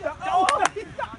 Ja!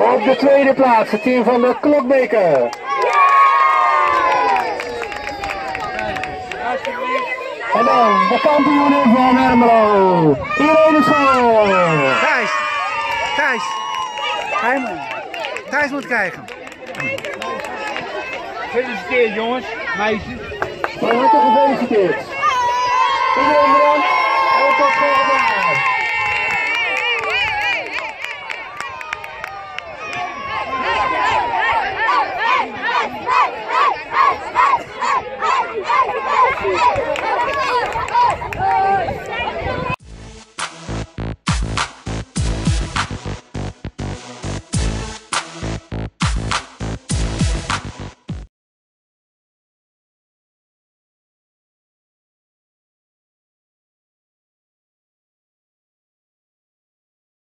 Op de tweede plaats het team van de Klokbeker. En dan de kampioenen van Ermelo. Irene School. Thijs! Thijs! Hij Thijs moet krijgen. Gefeliciteerd jongens, meisjes. Van harte gefeliciteerd. Iedereen bedankt.